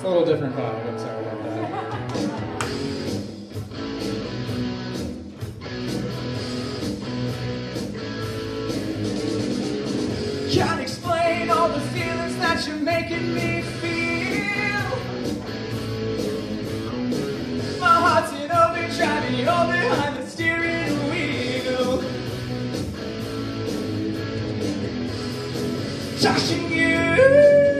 It's a little different vibe, I'm sorry about that. Can't explain all the feelings that you're making me feel. My heart's in overdrive, and you're behind the steering wheel. Touching you.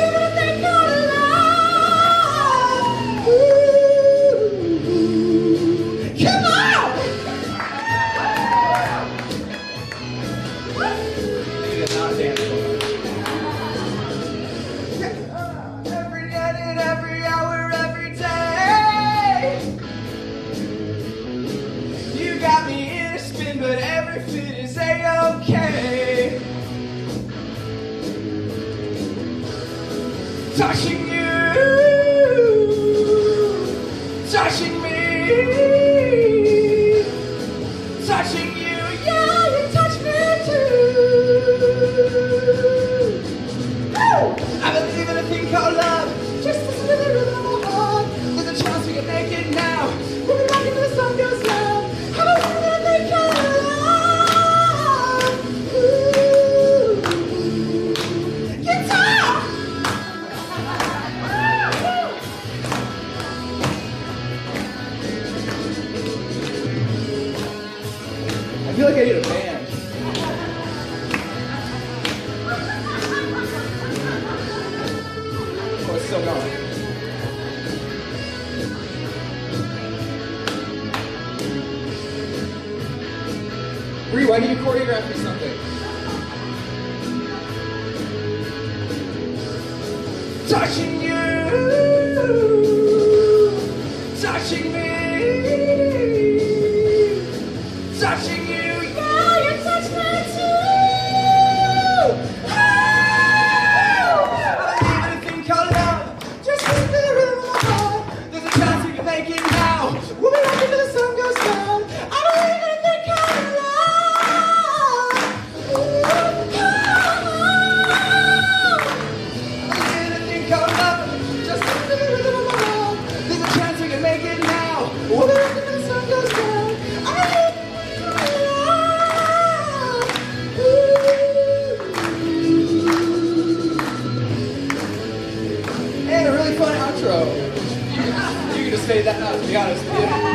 touching you, touching me. feel like I need a band. Oh, it's still going. Bree, why do you choreograph me something? Touching you, touching me, touching you. outro. You can, just fade that out, to be honest.